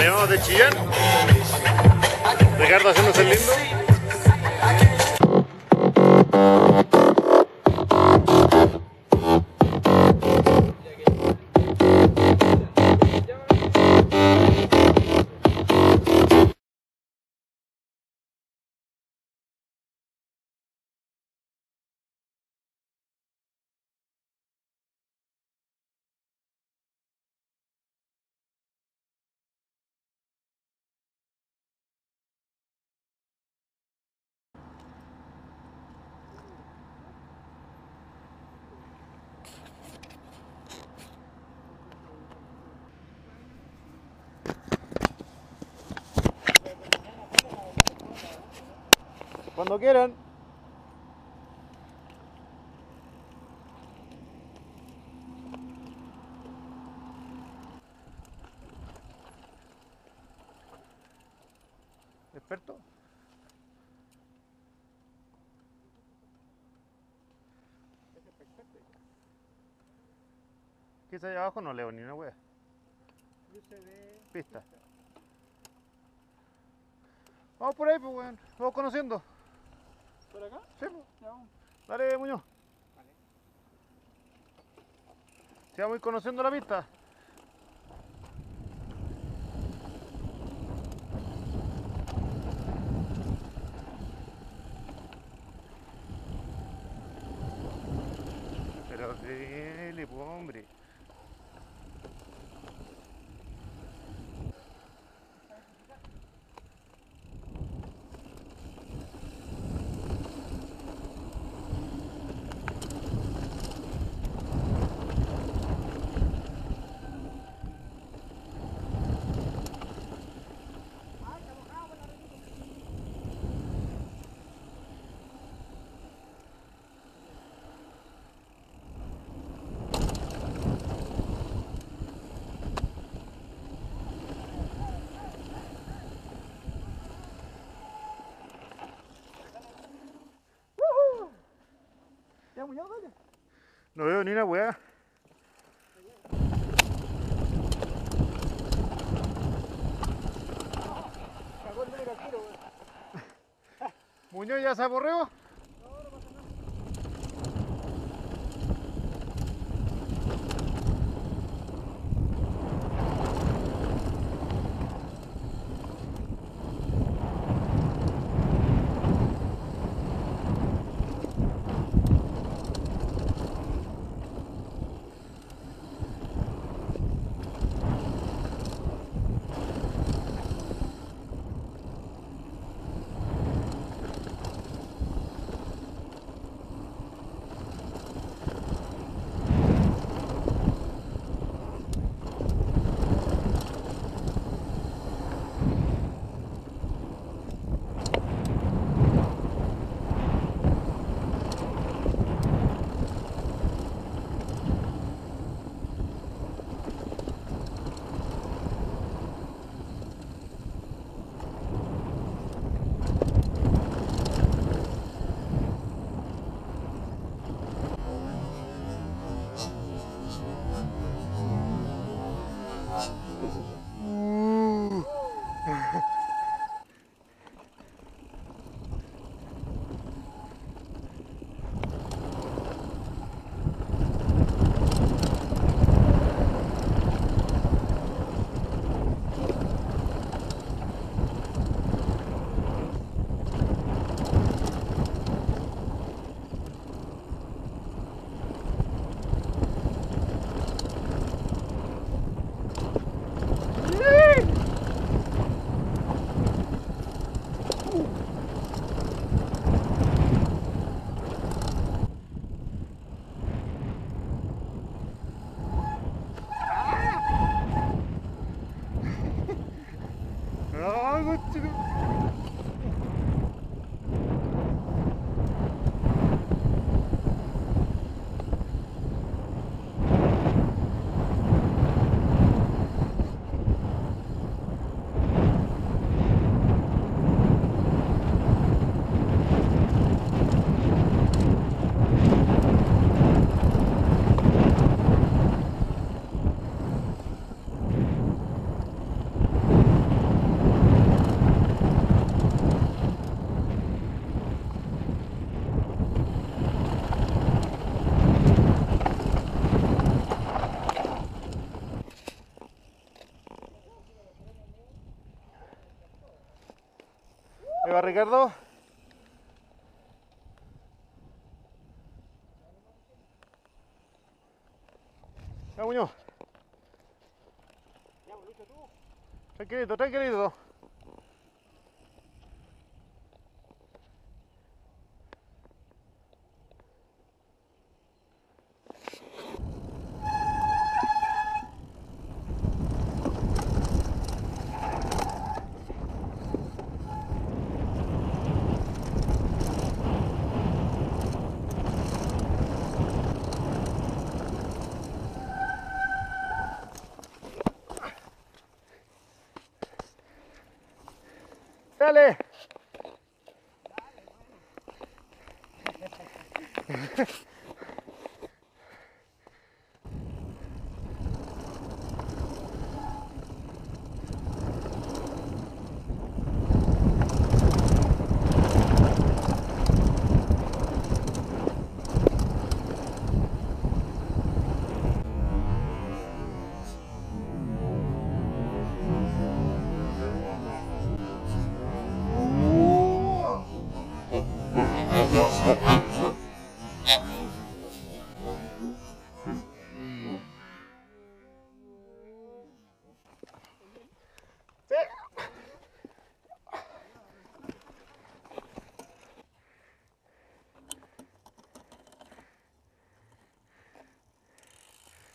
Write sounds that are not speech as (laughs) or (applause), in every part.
León de Chillán. Ricardo haciéndose el lindo. Cuando quieran. ¿Experto? ¿Qué allá abajo? No leo ni una wea. Pista. Vamos por ahí, pues, weón. Vamos conociendo. ¿Por acá? Sí, pues. Ya vamos. Dale, Muñoz. Si vamos a ir conociendo la pista. Pero dele, pues, hombre. Dale. No veo ni una weá. Muñoz ya se aborreó. こってる。Ricardo. Ya, Muñoz. Ya. Tranquilito, tranquilito. Dale. Sí.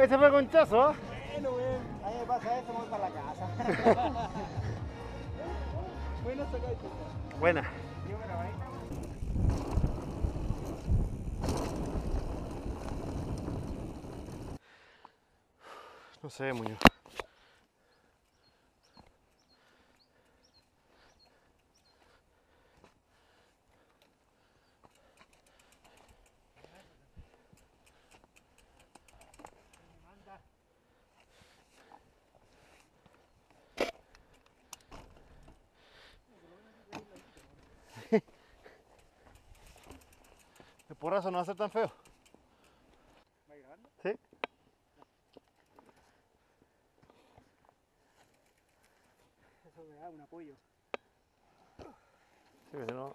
Ese fue conchazo, ¿eh? Bueno, weón. A mí me pasa eso, voy para la casa. (laughs) bueno, sacadito. Buena. Yo me la. No sé, Muñoz. Porrazo no va a ser tan feo. ¿Va grabando? ¿Sí? Eso me da un apoyo. Sí, si no.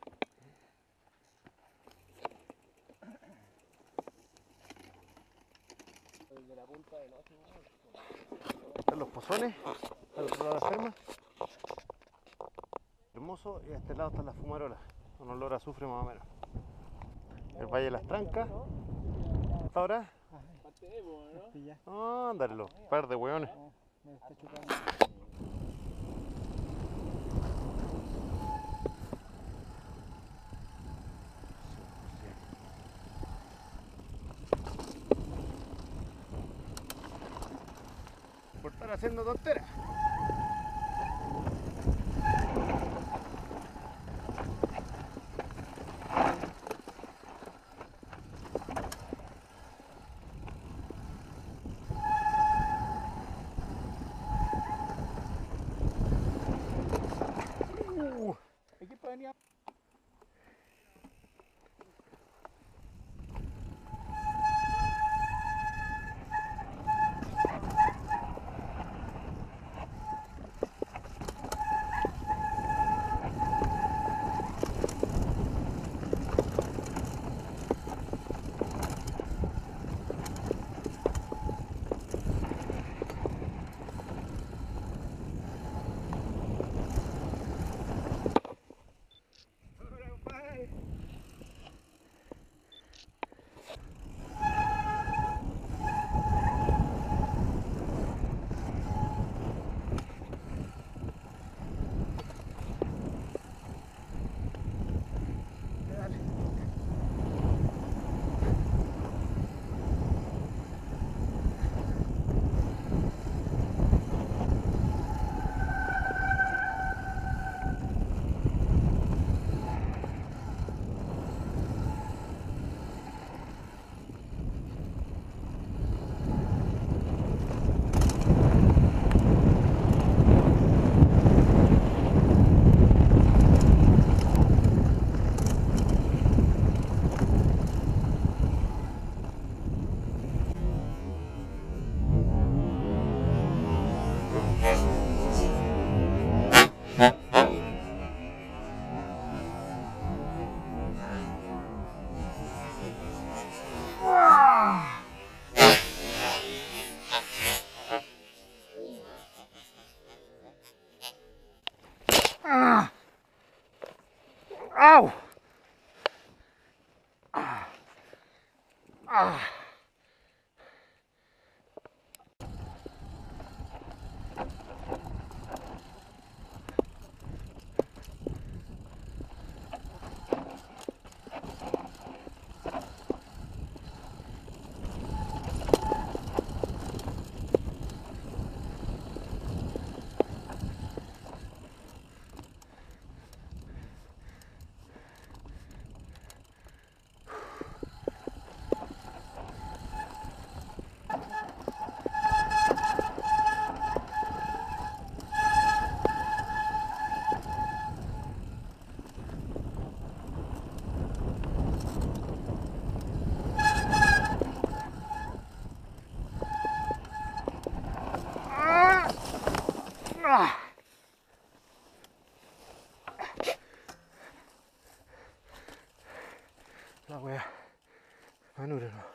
De la punta del ojo, Están los pozones, al otro lado de la ferma. Hermoso, y a este lado están las fumarolas, con olor a azufre más o menos. El Valle de las Trancas. ¿Hasta ahora? ¿no? Ándale, par de hueones. Por estar haciendo tonteras. La wea. Manuro no. ¡Excelente!